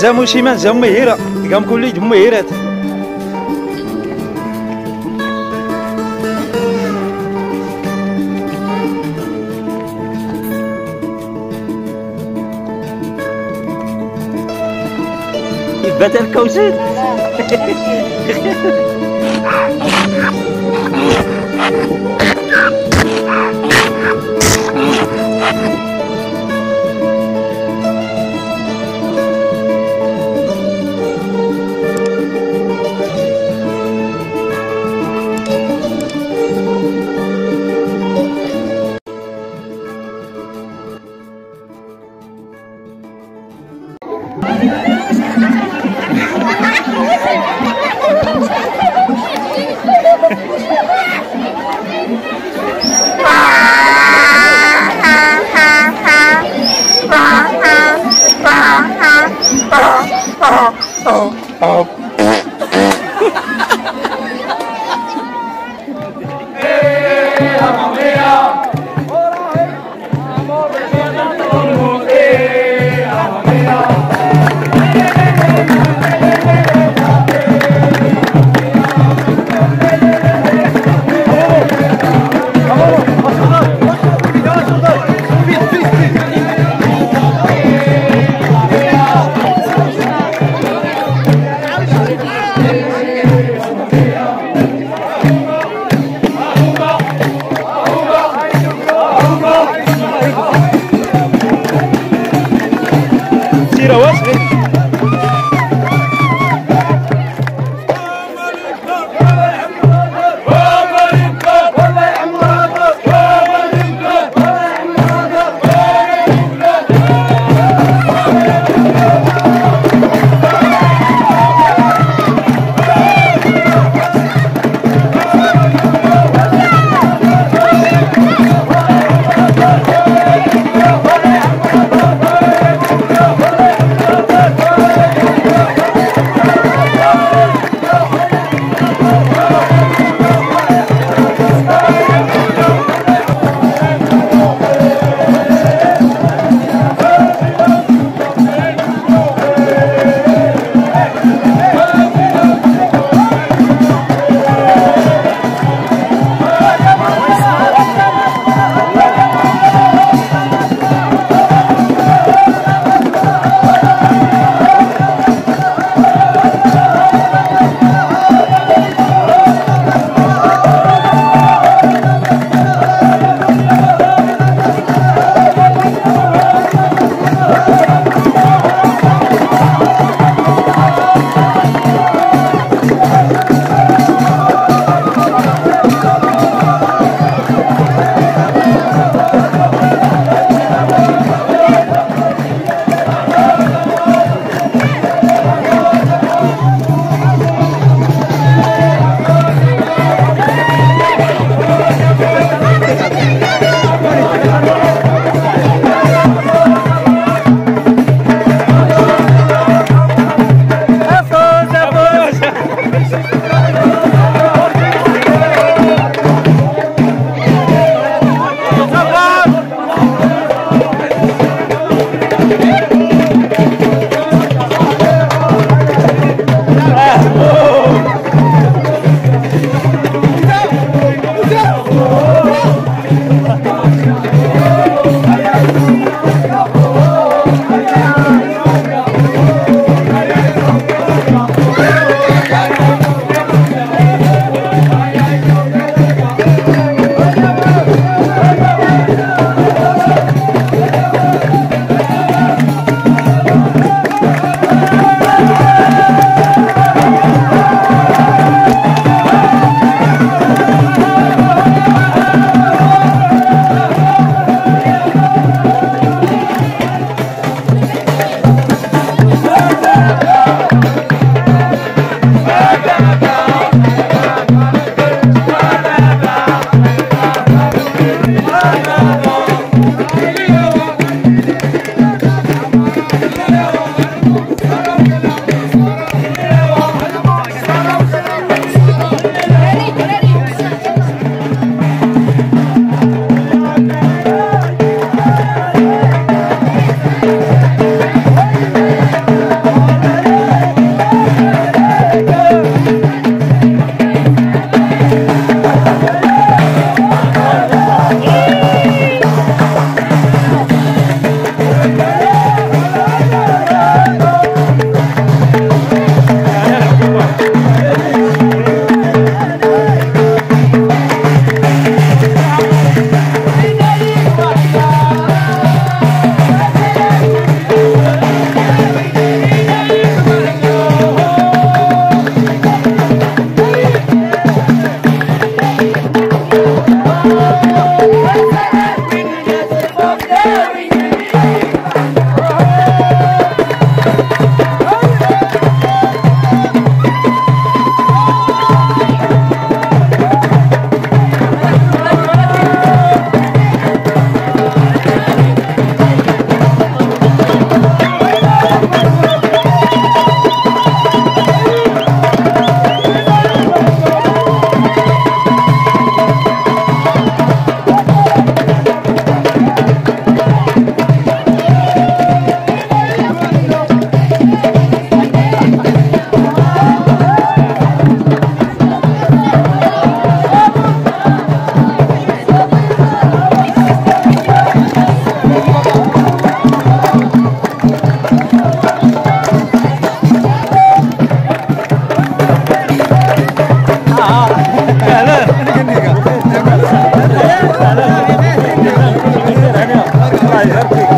نزامو شي ما نزامو مهيرة تلقاهم كل يدهم مهيرات بات الكوزين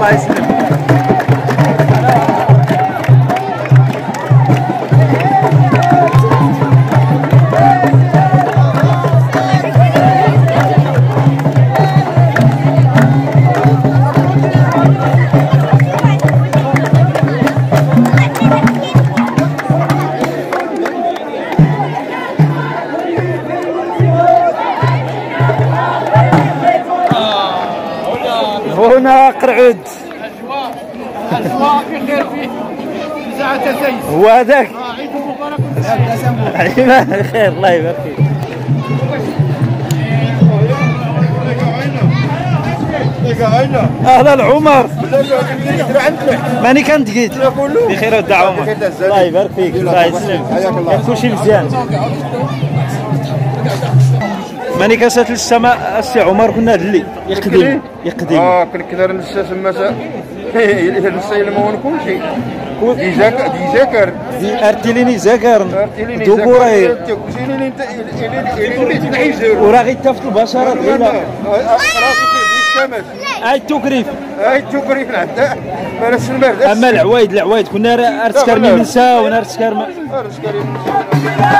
mas. قرعود. هو هذاك. عيد خير الله يبارك فيك. أهلا العمر. ماني كنت جيت بخير ودع عمر. الله يبارك فيك. الله يسلمك. كلشي مزيان. ماني كاسات السماء السي عمر كنا دلي يقدم يقدم آه كن كنا نسا سما إلى نسا ما ونكون شيء دي ذاكر دي انت اللي تنعيزر وراه غير في الشمس اي التكريف هاي في العداء اما العوايد العوايد كنا راه ارتكرمي من سا وأنا ارتكرم خاطرك